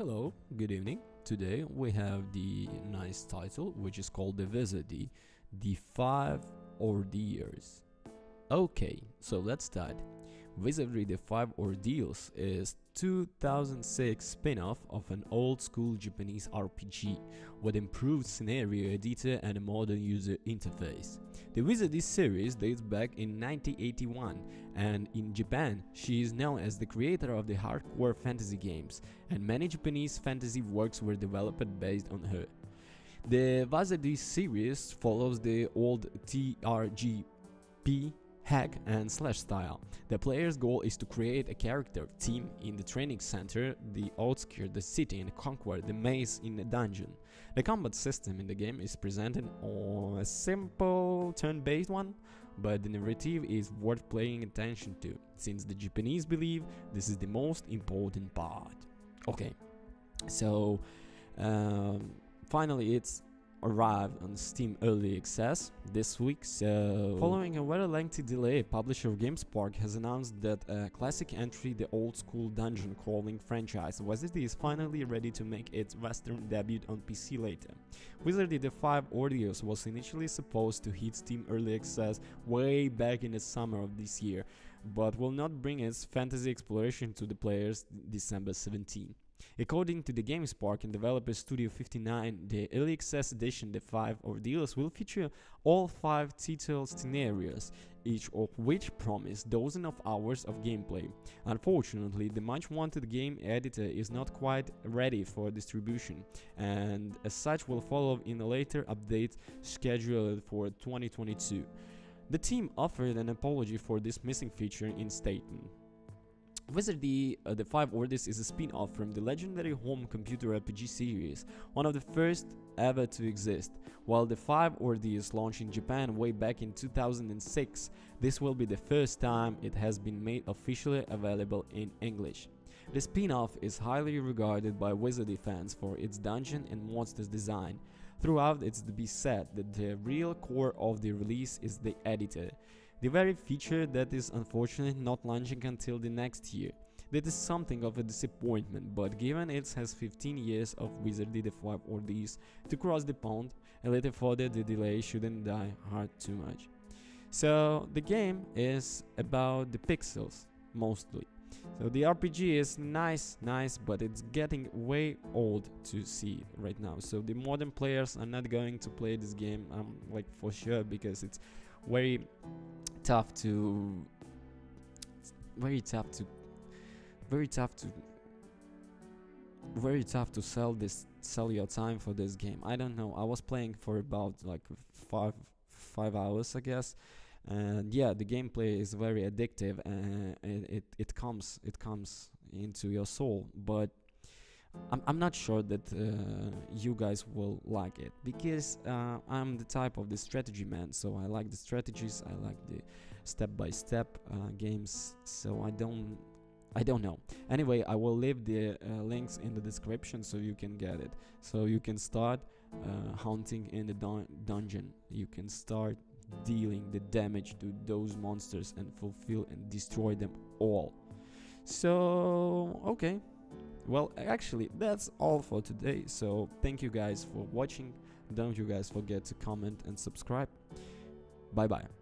Hello, good evening. Today we have the nice title which is called The Wizardry, The Five Ordeals. Okay, so let's start. Wizardry The Five Ordeals is 2006 spin-off of an old-school Japanese RPG with improved scenario editor and a modern user interface. The Wizardry series dates back in 1981 and in Japan she is known as the creator of the hardcore fantasy games and many Japanese fantasy works were developed based on her. The Wizardry series follows the old TRGP hack and slash style. The player's goal is to create a character team in the training center, the outskirt the city and conquer the maze in a dungeon. The combat system in the game is presented on a simple turn-based one, but the narrative is worth paying attention to, since the Japanese believe this is the most important part. Okay, so um, finally it's arrived on Steam Early Access this week, so... Following a very lengthy delay, publisher GameSpark has announced that a classic entry, the old-school dungeon crawling franchise, Wizardry is finally ready to make its western debut on PC later. Wizardry The 5 Ordeals was initially supposed to hit Steam Early Access way back in the summer of this year, but will not bring its fantasy exploration to the players December 17. According to the GameSpark and developer Studio 59, the Early Access Edition, the 5 Ordeals, will feature all 5 detailed scenarios, each of which promise dozens of hours of gameplay. Unfortunately, the much wanted game editor is not quite ready for distribution, and as such will follow in a later update scheduled for 2022. The team offered an apology for this missing feature in statement. Wizardry uh, The Five Ordeals is a spin-off from the legendary home computer RPG series, one of the first ever to exist. While The Five Ordeals launched in Japan way back in 2006, this will be the first time it has been made officially available in English. The spin-off is highly regarded by Wizardry fans for its dungeon and monsters design. Throughout it's to be said that the real core of the release is the editor. The very feature that is unfortunately not launching until the next year. That is something of a disappointment, but given it has 15 years of Wizardry the 5 Ordeals to cross the pond, a little further the delay shouldn't die hard too much. So the game is about the pixels, mostly. So the RPG is nice, nice, but it's getting way old to see right now. So the modern players are not going to play this game, um, like for sure, because it's very tough to very tough to very tough to very tough to sell this sell your time for this game. I don't know. I was playing for about like five five hours i guess. And yeah the gameplay is very addictive and it, it, it comes it comes into your soul. But I'm, I'm not sure that uh, you guys will like it because uh, I'm the type of the strategy man so I like the strategies I like the step-by-step uh, games so I don't I don't know. Anyway I will leave the uh, links in the description so you can get it. So you can start uh, hunting in the dun dungeon. You can start dealing the damage to those monsters and fulfill and destroy them all. So okay well actually that's all for today. So thank you guys for watching. Don't you guys forget to comment and subscribe. Bye bye